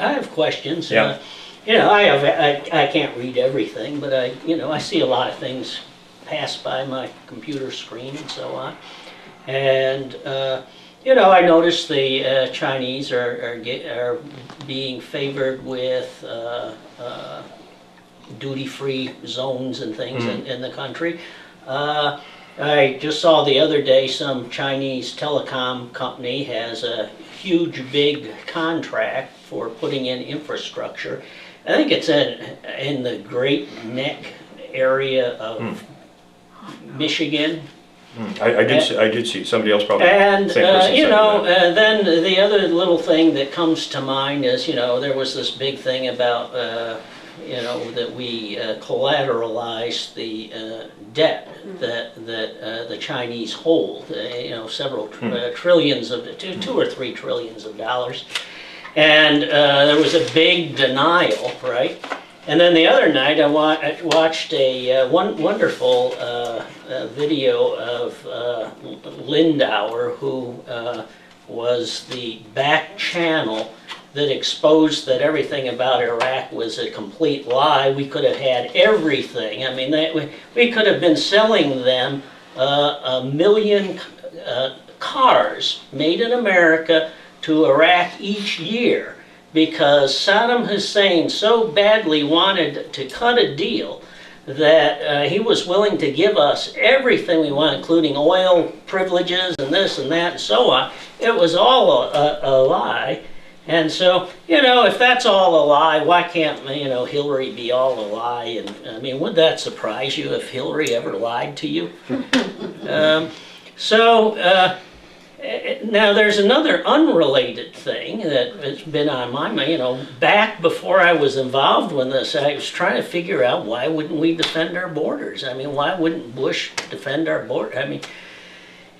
I have questions. Yeah. Uh, You know, I have, I, I can't read everything, but I, you know, I see a lot of things pass by my computer screen and so on. And, uh, you know, I noticed the uh, Chinese are, are, get, are being favored with uh, uh, duty-free zones and things in, in the country. Uh, I just saw the other day some Chinese telecom company has a huge, big contract for putting in infrastructure. I think it's in, in the Great Neck area of Michigan. I, I did, see- I did see, somebody else probably. And, same uh, person you said know, that. uh, then the other little thing that comes to mind is, you know, there was this big thing about, uh, you know, that we uh, collateralized the uh, debt that, that uh, the Chinese hold, uh, you know, several tr- Hmm. uh, trillions of, two, two or three trillions of dollars. And uh, there was a big denial, right? And then the other night, I wa- I watched a uh, one wonderful uh, uh, video of uh, Lindauer, who uh, was the back channel that exposed that everything about Iraq was a complete lie. We could have had everything. I mean, they, we, we could have been selling them a million cars made in America to Iraq each year because Saddam Hussein so badly wanted to cut a deal that uh, he was willing to give us everything we want, including oil privileges and this and that and so on. It was all a, a, a lie. And so, you know, if that's all a lie, why can't, you know, Hillary be all a lie? And I mean, would that surprise you if Hillary ever lied to you? um, so, uh, now there's another unrelated thing that has been on my mind. You know, back before I was involved with this, I was trying to figure out why wouldn't we defend our borders? I mean, why wouldn't Bush defend our border? I mean,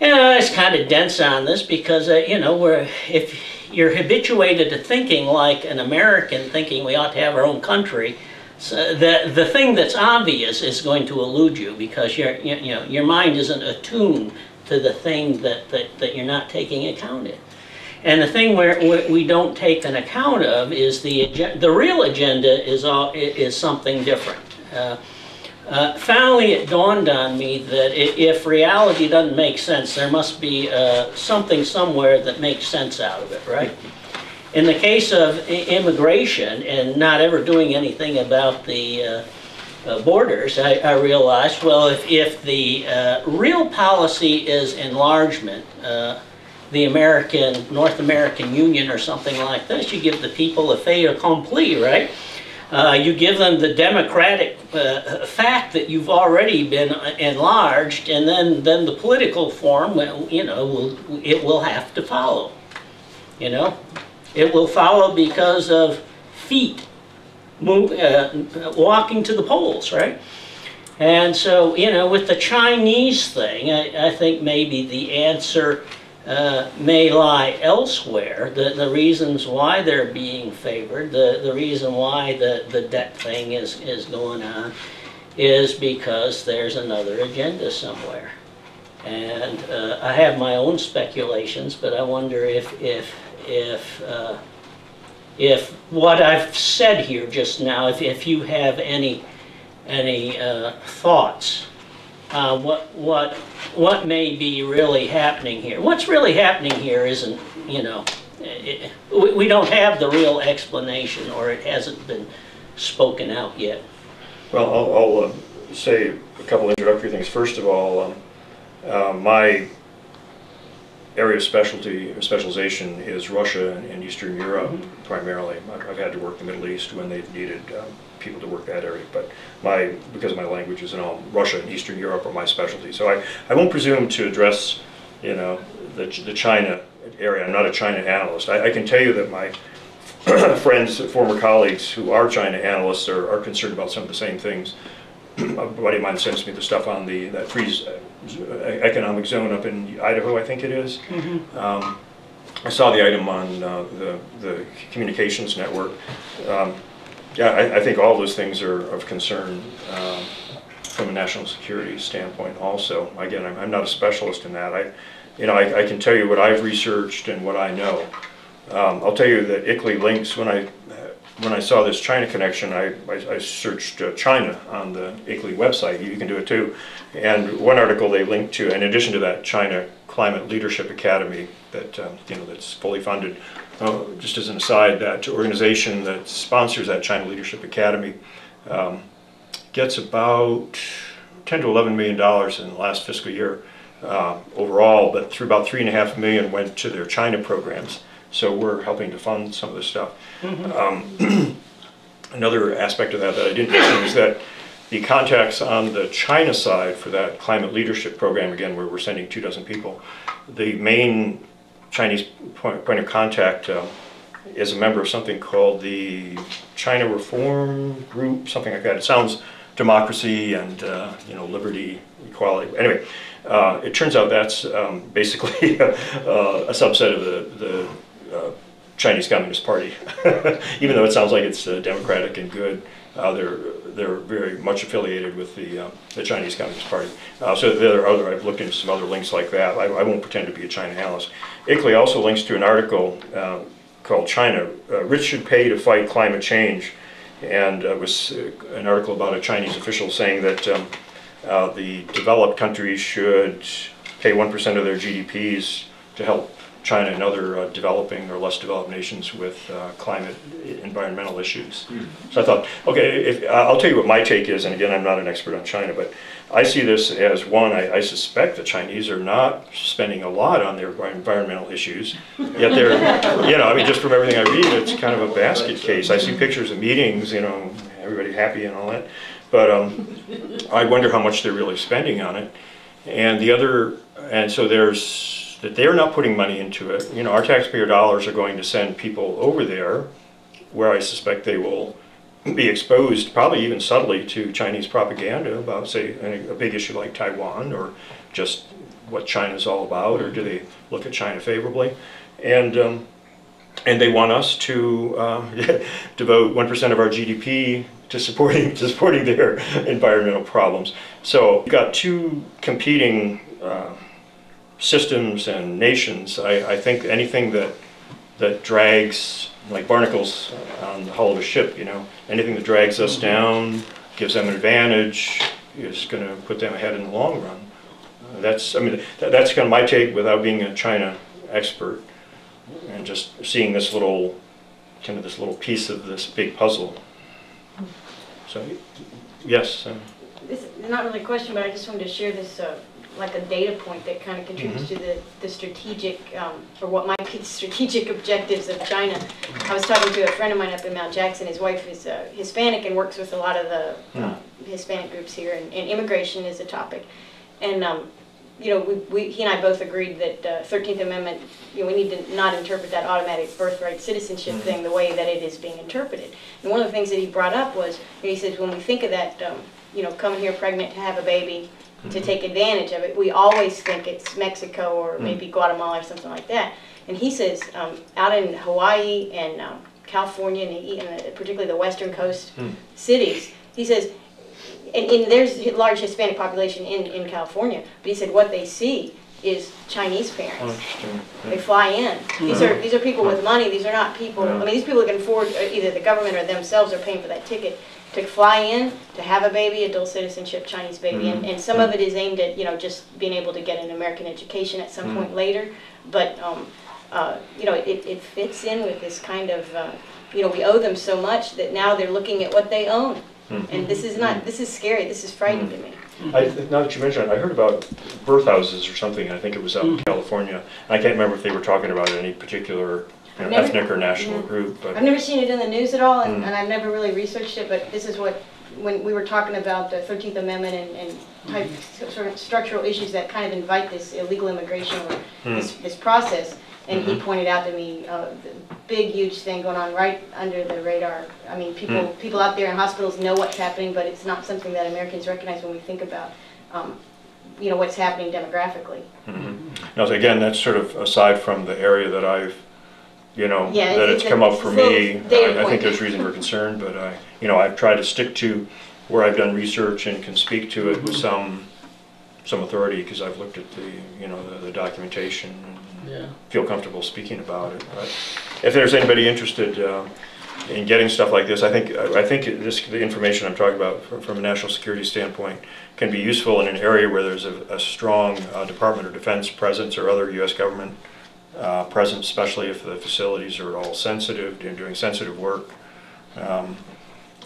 you know, it's kind of dense on this because, uh, you know, we're, if you're habituated to thinking like an American, thinking we ought to have our own country, so the, the thing that's obvious is going to elude you because your, you you know, your mind isn't attuned to the thing that, that, that you're not taking account in. And the thing where we- don't take an account of is the, agen- the real agenda is, all, is something different. Uh, uh, finally, it dawned on me that if reality doesn't make sense, there must be uh, something somewhere that makes sense out of it, right? In the case of immigration and not ever doing anything about the uh, borders, I, I realized, well, if, if the uh, real policy is enlargement, uh, the American, North American Union or something like this, you give the people a fait accompli, right? Uh, you give them the democratic uh, fact that you've already been enlarged, and then, then the political form, well, you know, will, it will have to follow. You know, it will follow because of feet move, uh, walking to the polls, right? And so, you know, with the Chinese thing, I, I think maybe the answer uh, may lie elsewhere. The, the reasons why they're being favored, the, the reason why the, the debt thing is, is going on, is because there's another agenda somewhere. And uh, I have my own speculations, but I wonder if, if, if, uh, if what I've said here just now, if, if you have any, any uh, thoughts uh, what what what may be really happening here. What's really happening here isn't you know it, we, we don't have the real explanation or it hasn't been spoken out yet. Well, I'll, I'll uh, say a couple introductory things. First of all, um, uh, my area of specialty, or specialization is Russia and, and Eastern Europe primarily. I've, I've had to work the Middle East when they've needed um, people to work that area, but my, because of my languages and all, Russia and Eastern Europe are my specialty. So I, I won't presume to address, you know, the, the China area. I'm not a China analyst. I, I can tell you that my friends, former colleagues who are China analysts are, are concerned about some of the same things. A buddy of mine sends me the stuff on the, that freeze uh, economic zone up in Idaho, I think it is. Um, I saw the item on uh, the, the communications network. Um, Yeah, I, I think all those things are of concern um, from a national security standpoint also. Again, I'm, I'm not a specialist in that. I, you know, I, I can tell you what I've researched and what I know. Um, I'll tell you that ICLEI links, when I when I saw this China connection, I, I I searched uh, China on the ICLEI website, you can do it too. And one article they linked to, in addition to that China Climate Leadership Academy that, um, you know, that's fully funded, uh, just as an aside, that organization that sponsors that China Leadership Academy um, gets about 10 to 11 million dollars in the last fiscal year uh, overall, but through about three and a half million went to their China programs. So we're helping to fund some of this stuff. Um, another aspect of that that I didn't mention is that the contacts on the China side for that climate leadership program, again, where we're sending two dozen people, the main Chinese point, point of contact um, is a member of something called the China Reform Group, something like that. It sounds democracy and uh, you know liberty, equality. Anyway, uh, it turns out that's um, basically a, a subset of the, the uh, Chinese Communist Party. Even though it sounds like it's uh, democratic and good, uh, they're they're very much affiliated with the uh, the Chinese Communist Party. Uh, so there are other. I've looked into some other links like that. I, I won't pretend to be a China analyst. ICLEI also links to an article uh, called China: uh, Rich Should Pay to Fight Climate Change, and it was an article about a Chinese official saying that um, the developed countries should pay one percent of their GDPs to help China and other uh, developing or less developed nations with uh, climate environmental issues. So I thought, okay, if, I'll tell you what my take is, and again, I'm not an expert on China, but I see this as one, I, I suspect the Chinese are not spending a lot on their environmental issues, yet they're, you know, I mean, just from everything I read, it's kind of a basket case. I see pictures of meetings, you know, everybody happy and all that, but um, I wonder how much they're really spending on it. And the other, and so there's, that they're not putting money into it. You know, our taxpayer dollars are going to send people over there where I suspect they will be exposed, probably even subtly, to Chinese propaganda about, say, a, big issue like Taiwan or just what China's all about, or do they look at China favorably? And um, and they want us to uh, devote one percent of our GDP to supporting to supporting their environmental problems. So you've got two competing. Uh, systems and nations, I, I think anything that that drags like barnacles on the hull of a ship, you know, anything that drags us down, gives them an advantage, is going to put them ahead in the long run. Uh, that's, I mean, that, that's kind of my take without being a China expert, and just seeing this little, kind of this little piece of this big puzzle. So, yes. Um, This is not really a question, but I just wanted to share this, uh, like a data point that kind of contributes Mhm. to the, the strategic, um, or what might be the strategic objectives of China. I was talking to a friend of mine up in Mount Jackson, his wife is uh, Hispanic and works with a lot of the uh, Hispanic groups here, and and immigration is a topic. And, um, you know, we, we, he and I both agreed that uh, 13th Amendment, you know, we need to not interpret that automatic birthright citizenship Mhm. thing the way that it is being interpreted. And one of the things that he brought up was, he says, when we think of that, um, you know, coming here pregnant to have a baby, to Mhm. take advantage of it, we always think it's Mexico or Mm. maybe Guatemala or something like that. And he says, um, out in Hawaii and um, California and, and the- particularly the western coast Mm. cities, he says, and, and there's a large Hispanic population in, in California, but he said what they see is Chinese oh, parents. They fly in. These are, these are people with money, these are not people, I mean, these people that can afford, uh, either the government or themselves are paying for that ticket to fly in, to have a baby, a dual citizenship Chinese baby, and, Mhm. and some of it is aimed at, you know, just being able to get an American education at some point later, but, um, uh, you know, it, it fits in with this kind of, uh, you know, we owe them so much that now they're looking at what they own. Mhm. And this is not, hmm. this is scary, this is frightening to hmm. me. I, now that you mention it, I heard about birth houses or something, I think it was out in hmm. California. I can't remember if they were talking about any particular you know, never- ethnic or national yeah. group, but. I've never seen it in the news at all, and, Mm. and I've never really researched it, but this is what, when we were talking about the Thirteenth Amendment and, and type, sort of structural issues that kind of invite this illegal immigration or this, this process, and he Mhm. pointed out to me, uh, the big, huge thing going on right under the radar. I mean, people, Mm. people out there in hospitals know what's happening, but it's not something that Americans recognize when we think about, um, you know, what's happening demographically. Mhm. Now, so again, that's sort of aside from the area that I've, you know, Yeah, that it's it's a- come up for a me. data I point. think there's reason for concern, but I, you know, I've tried to stick to where I've done research and can speak to it with some, some authority, because I've looked at the, you know, the- the documentation and Yeah. feel comfortable speaking about it. But if there's anybody interested, uh, in getting stuff like this, I think, I think this, the information I'm talking about from, from a national security standpoint can be useful in an area where there's a, a strong uh, Department of Defense presence or other US government uh, presence, especially if the facilities are all sensitive, and doing sensitive work. Um,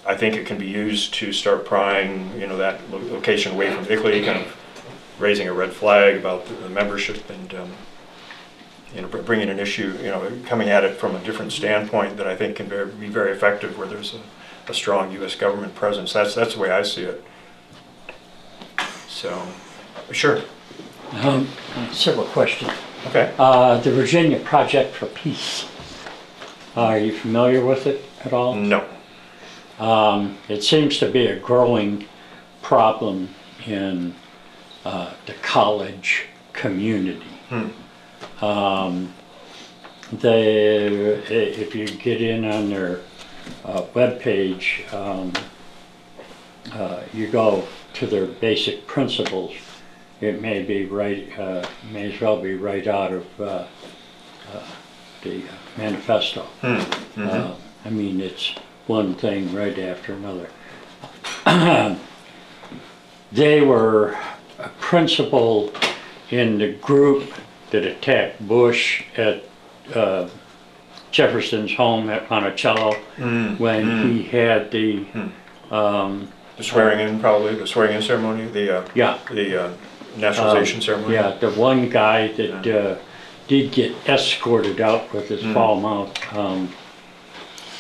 I think it can be used to start prying, you know, that lo- location away from ICLEI, kind of raising a red flag about the the membership and, um, you know, bringing an issue, you know, coming at it from a different standpoint that I think can be very effective where there's a, a strong US government presence. That's, that's the way I see it. So, sure, Um, Several questions. okay. Uh, The Virginia Project for Peace, are you familiar with it at all? No, Um, It seems to be a growing problem in uh, the college community. Um, They, if you get in on their uh, webpage, um, uh, you go to their basic principles, it may be right, uh, may as well be right out of uh, uh, the manifesto. Uh, I mean, it's one thing right after another. They were a principal in the group that attacked Bush at uh, Jefferson's home at Monticello when he had the, um, the swearing in probably, the swearing in ceremony, the, uh, yeah, the uh, nationalization ceremony. Yeah, the one guy that uh, did get escorted out with his fall mount, um,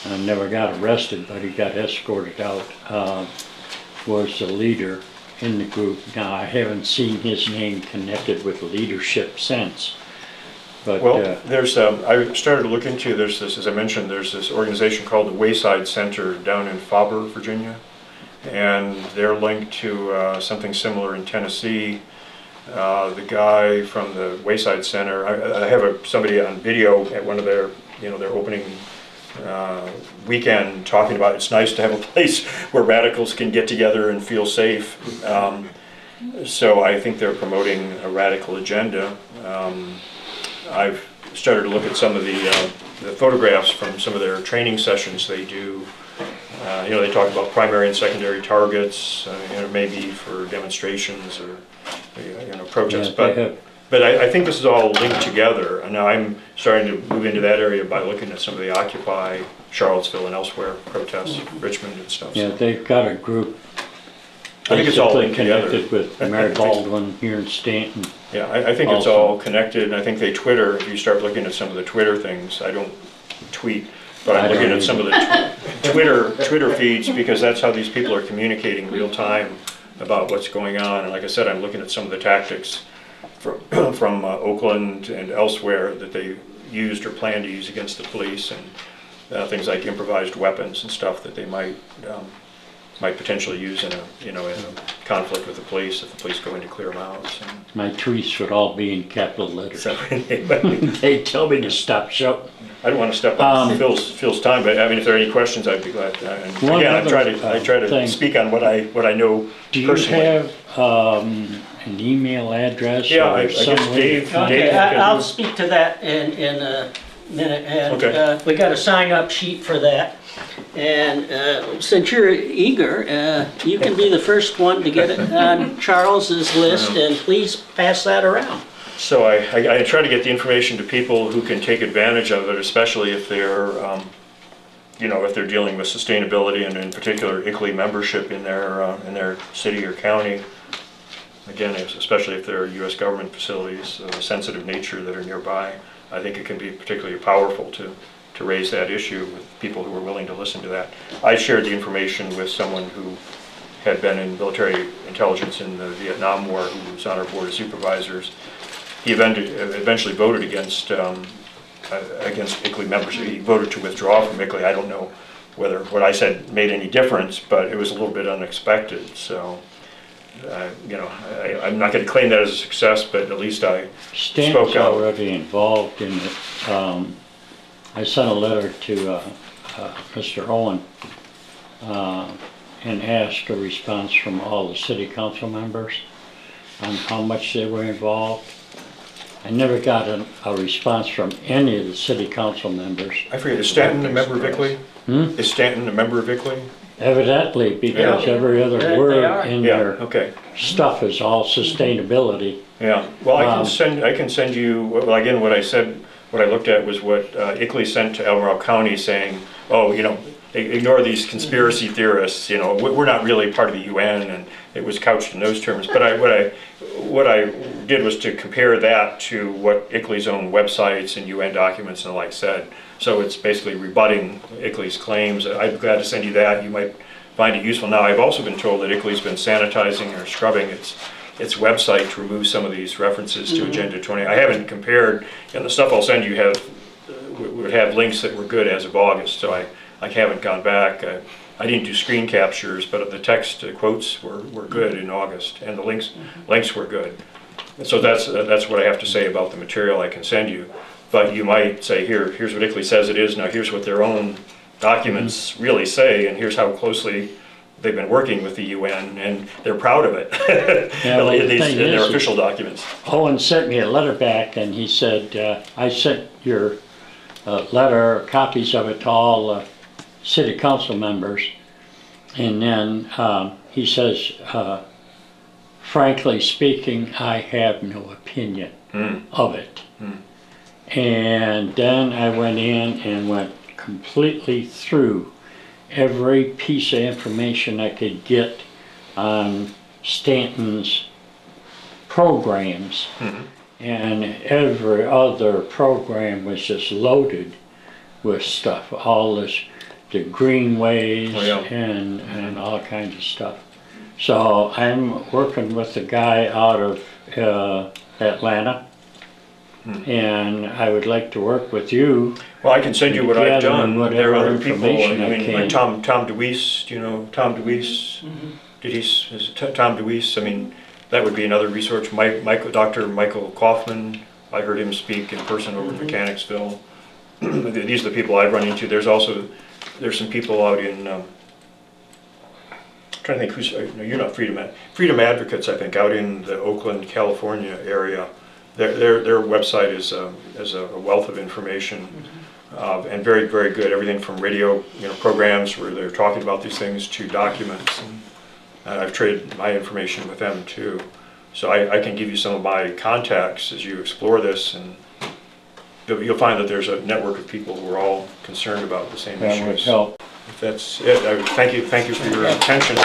and never got arrested, but he got escorted out, uh, was the leader in the group. Now, I haven't seen his name connected with leadership since, but, uh, Well, there's, um, I started to look into, there's this, as I mentioned, there's this organization called the Wayside Center down in Faber, Virginia. And they're linked to uh, something similar in Tennessee. Uh, The guy from the Wayside Center, I I have a- somebody on video at one of their, you know, their opening uh, weekend talking about it's nice to have a place where radicals can get together and feel safe. Um, So I think they're promoting a radical agenda. Um, I've started to look at some of the, uh, the photographs from some of their training sessions they do. Uh, You know, they talk about primary and secondary targets, uh, you know, maybe for demonstrations or, you know, yeah, protests. they But, have, but I, I think this is all linked together. And now I'm starting to move into that area by looking at some of the Occupy Charlottesville and elsewhere protests, Richmond and stuff. yeah, they've got a group I think it's all linked together. connected with Mary Baldwin here in Staunton. Yeah, I, I think it's Also- all connected, and I think they Twitter, if you start looking at some of the Twitter things, I don't tweet, but I I'm looking at some of the tw- Twitter, Twitter feeds, because that's how these people are communicating real time about what's going on, and like I said, I'm looking at some of the tactics from, from uh, Oakland and elsewhere that they used or plan to use against the police, and uh, things like improvised weapons and stuff that they might, um, might potentially use in a, you know, in a conflict with the police, if the police go in to clear them out, so. My tweets should all be in capital letters. So, anyway, They tell me to stop shouting. I don't want to step on Um, Phil's, Phil's time, but I mean, if there are any questions, I'd be glad. to- And One again, I other, try to, I try uh, to thing. speak on what I, what I know Do you personally. have um, an email address Yeah, I- I or guess some way? Dave- Okay, Dave can I- I'll do- speak to that in, in a minute, and Okay. uh, we got a sign-up sheet for that. And uh, since you're eager, uh, you can be the first one to get it on Charles's list, and please pass that around. So I, I, I try to get the information to people who can take advantage of it, especially if they're, um, you know, if they're dealing with sustainability and in particular ICLEI membership in their, uh, in their city or county. Again, especially if there are US government facilities of a sensitive nature that are nearby, I think it can be particularly powerful to, to raise that issue with people who are willing to listen to that. I shared the information with someone who had been in military intelligence in the Vietnam War, who was on our board of supervisors. He eventually voted against, um, uh, against ICLEI membership. He voted to withdraw from ICLEI. I don't know whether what I said made any difference, but it was a little bit unexpected, so, uh, you know, I, I'm not gonna claim that as a success, but at least I Staunton's spoke out. already involved in it. Um, I sent a letter to uh, uh, Mr. Owen uh, and asked a response from all the city council members on how much they were involved. I never got a, a response from any of the city council members. I forget, is Staunton a member of ICLEI? Hmm? Is Staunton a member of ICLEI? Evidently, because Yeah. every other they word are. in Yeah, their okay. stuff is all sustainability. Yeah, well, I Um, can send, I can send you, well, again, what I said, what I looked at was what uh, ICLEI sent to Albemarle County saying, oh, you know, i- ignore these conspiracy theorists, you know, we- we're not really part of the UN, and it was couched in those terms. But I, what I, what I did was to compare that to what ICLEI's own websites and UN documents and the like said. So it's basically rebutting ICLEI's claims. I'm glad to send you that, you might find it useful. Now, I've also been told that ICLEI's been sanitizing or scrubbing its its website to remove some of these references to mm-hmm. Agenda 20. I haven't compared, and the stuff I'll send you have, would would have links that were good as of August, so I, I haven't gone back. I- I didn't do screen captures, but the text quotes were, were good in August, and the links, links were good. And So that's, that's what I have to say about the material I can send you. But you might say, here, here's what ICLEI says it is, now here's what their own documents really say, and here's how closely they've been working with the UN, and they're proud of it. Yeah, well, the In these- in their official documents. Owen sent me a letter back and he said, uh, I sent your uh, letter, copies of it to all uh, city council members. And then um, he says, uh, frankly speaking, I have no opinion Hmm. of it. And then I went in and went completely through every piece of information I could get on Staunton's programs. And every other program was just loaded with stuff, all this, the greenways Oh, yeah. and, and all kinds of stuff. So I'm working with a guy out of uh, Atlanta. Hmm. And I would like to work with you. Well, I can send you what I've Gather done. There are other people, I information I mean, can. like Tom, Tom DeWeese, do you know Tom DeWeese? Mm-hmm. Did he, s- is it T- Tom DeWeese, I mean, that would be another resource. Mike, Michael, Dr. Michael Coffman, I heard him speak in person over in mm-hmm. Mechanicsville. These are the people I've run into. There's also, there's some people out in, um, trying to think who's, uh, no, you're not Freedom, Ad- Freedom Advocates, I think, out in the Oakland, California area. Their, their, their website is, um, is a wealth of information, uh, and very, very good, everything from radio, you know, programs where they're talking about these things to documents. and And I've traded my information with them too. So I, I can give you some of my contacts as you explore this, and you'll, you'll find that there's a network of people who are all concerned about the same That would issues. help. If that's it, I would thank you, thank you for your attention.